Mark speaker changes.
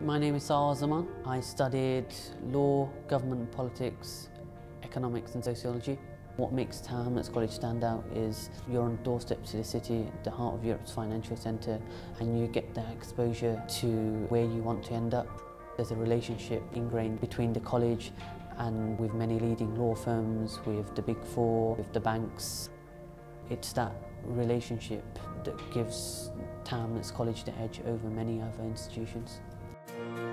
Speaker 1: My name is Sarwar Zaman. I studied law, government politics, economics and sociology. What makes Hamlets College stand out is you're on doorstep to the city, the heart of Europe's financial centre, and you get that exposure to where you want to end up. There's a relationship ingrained between the college and with many leading law firms, with the big four, with the banks. It's that relationship that gives Hamlets College the edge over many other institutions. Thank you.